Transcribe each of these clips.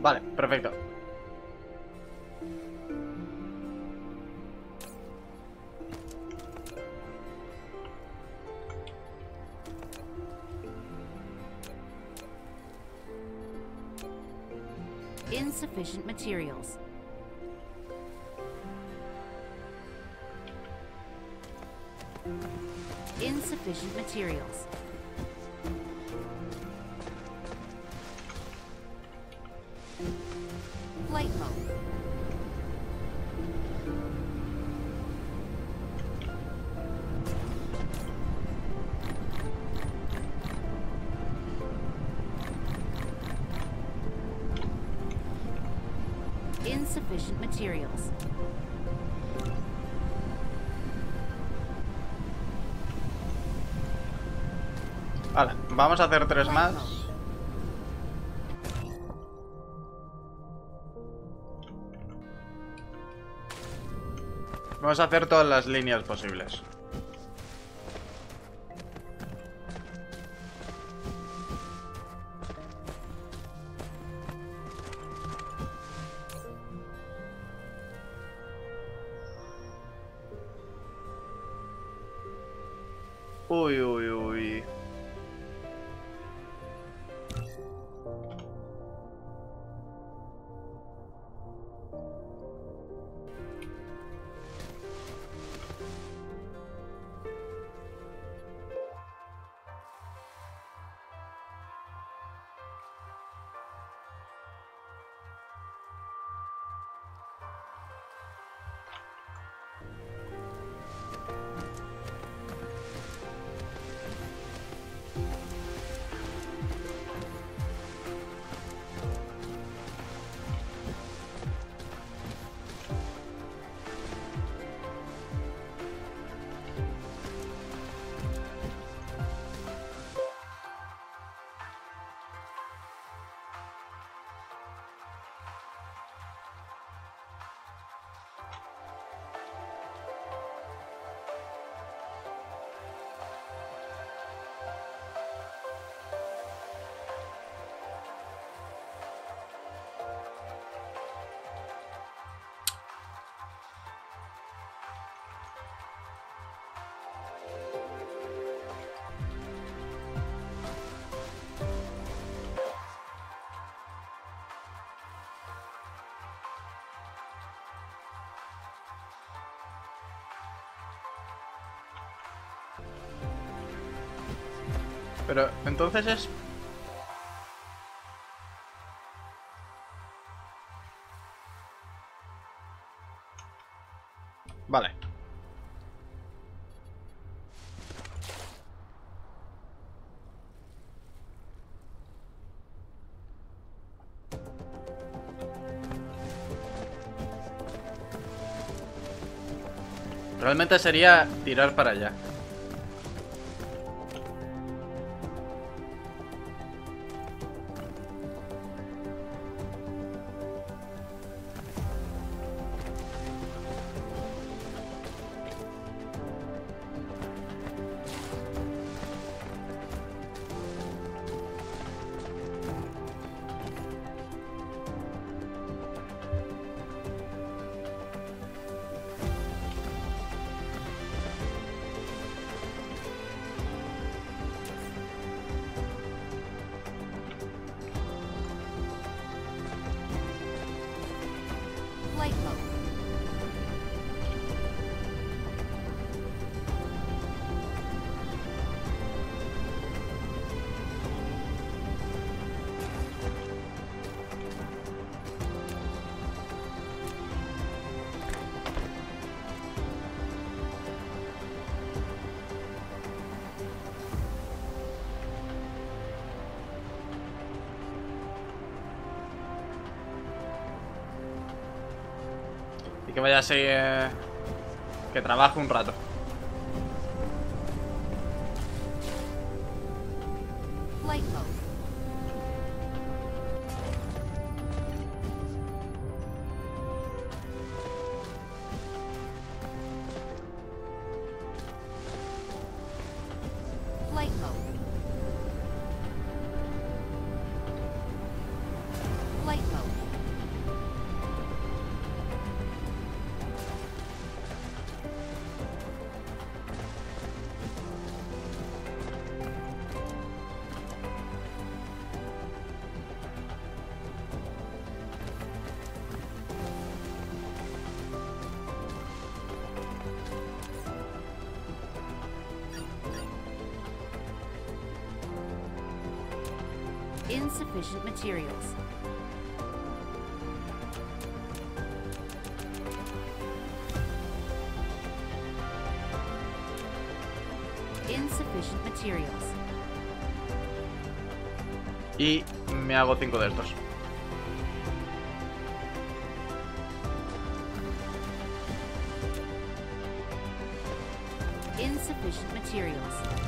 Vale, perfecto. Insufficient materials. Insufficient materials. Materials. Vale, vamos a hacer tres más. Vamos a hacer todas las líneas posibles. Uy, uy, uy. Pero entonces es... Vale. Realmente sería tirar para allá. Que vaya así... eh, Que trabaje un rato. Insufficient materials. Insufficient materials. Y me hago cinco de estos. Insufficient materials.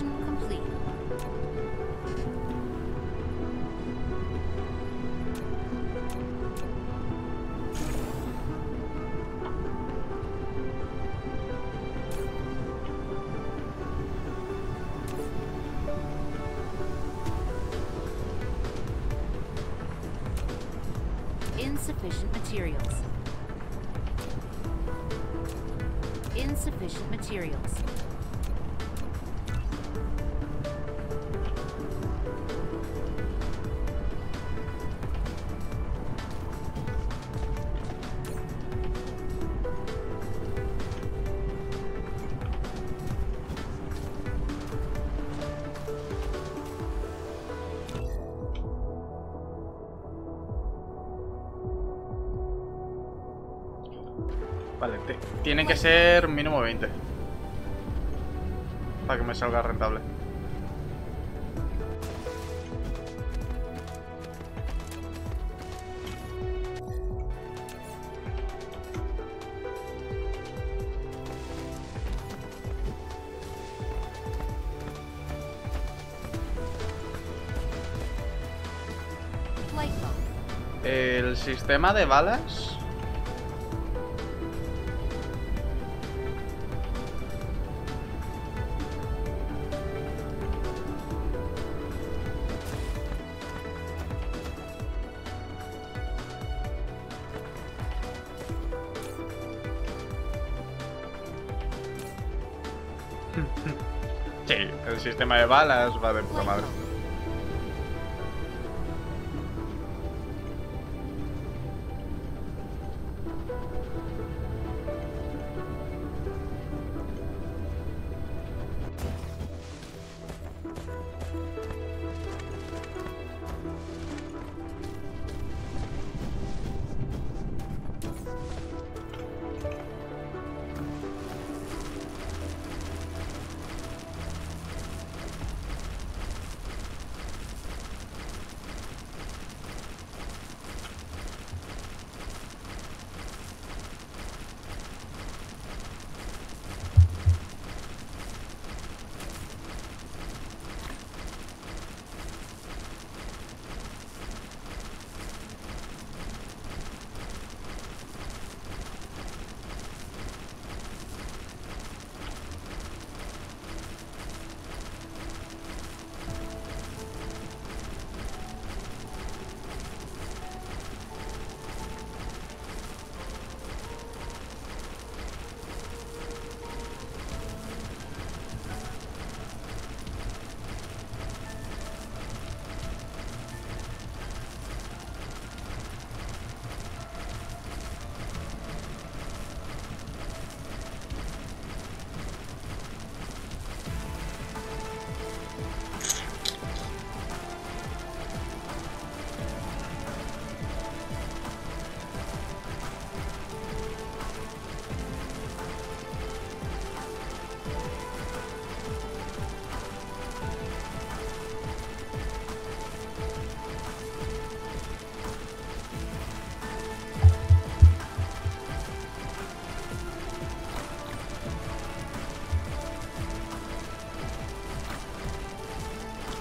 Replication complete. Insufficient materials. Insufficient materials. Vale, te- tiene que ser mínimo 20. Para que me salga rentable. El sistema de balas. Sistema de balas va de puta madre.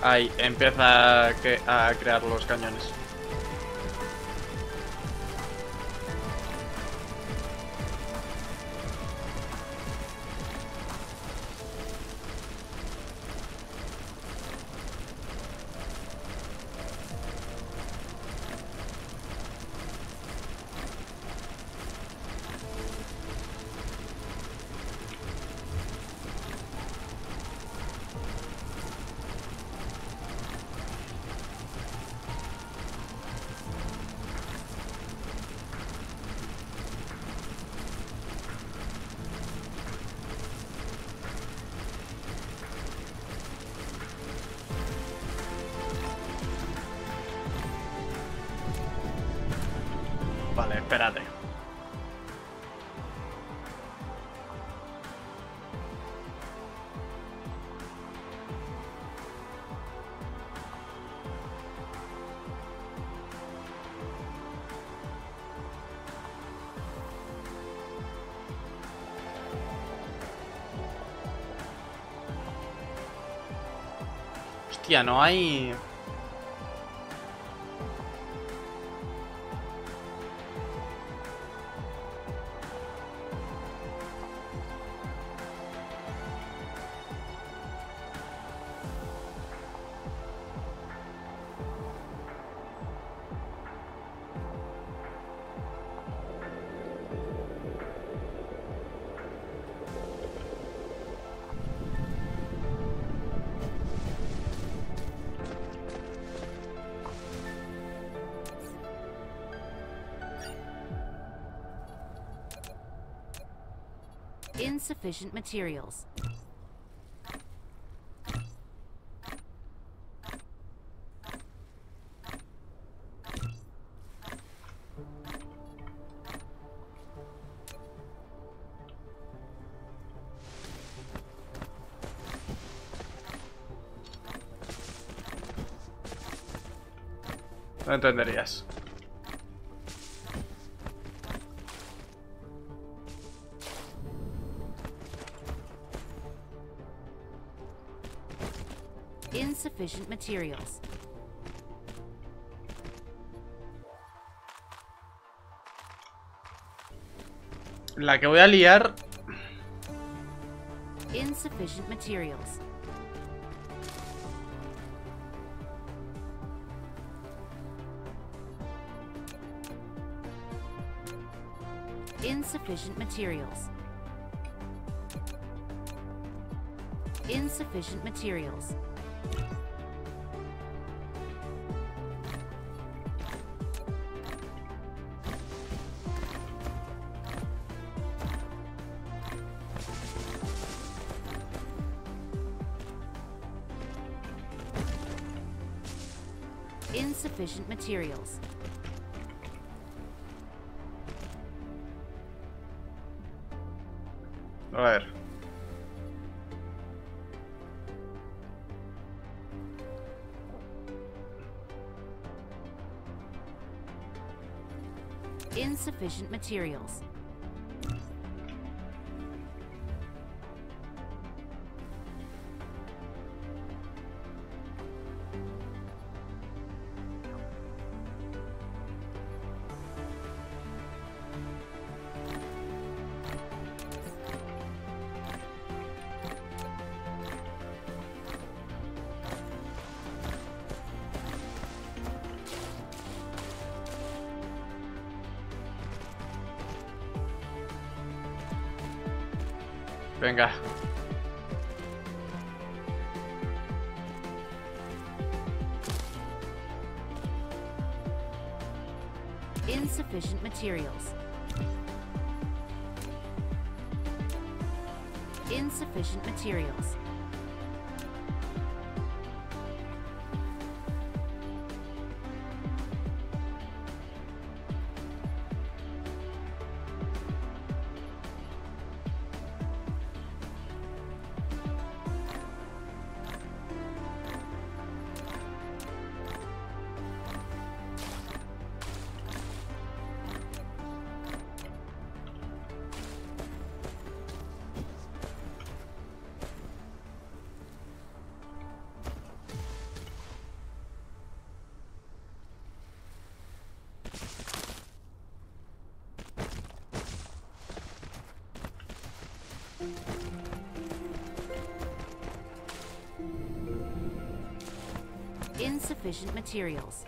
Ahí, empieza a, crear los cañones. Vale, espérate. Hostia, no hay... Insufficient materials. No entenderías. Insufficient materials. La que voy a liar... Insufficient materials. Insufficient materials. Insufficient materials. Materials. A ver. Insufficient materials. Venga. Insufficient materials. Insufficient materials. Insufficient materials.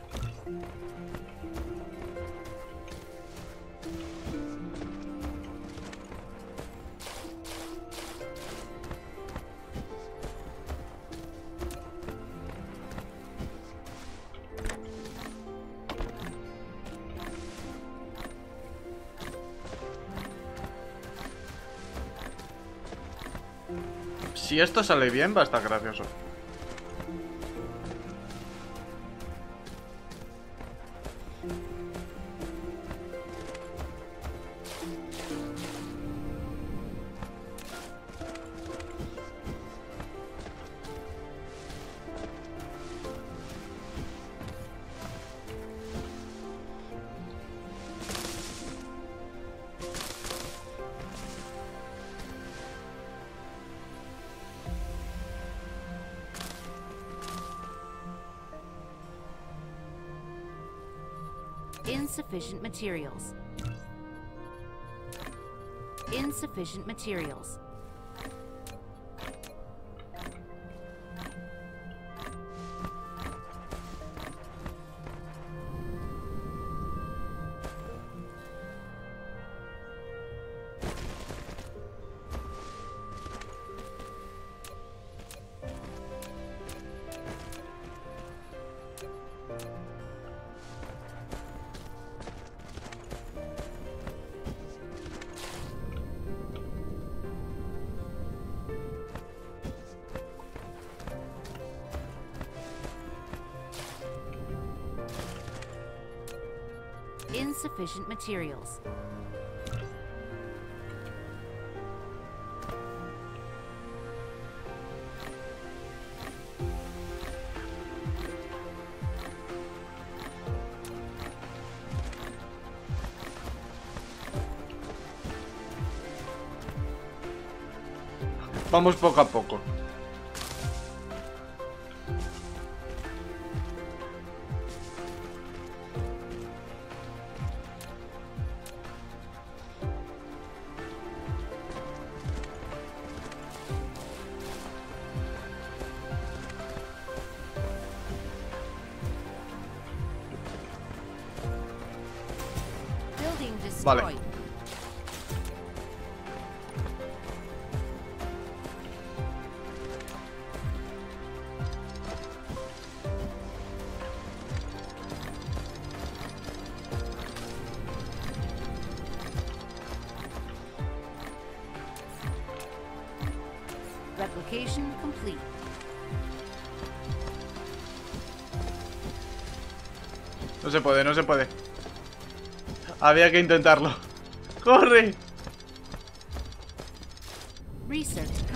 Si esto sale bien, va a estar gracioso. Insufficient materials. Insufficient materials. Insufficient materials. Vamos poco a poco. Vale. Había que intentarlo. ¡Corre! Research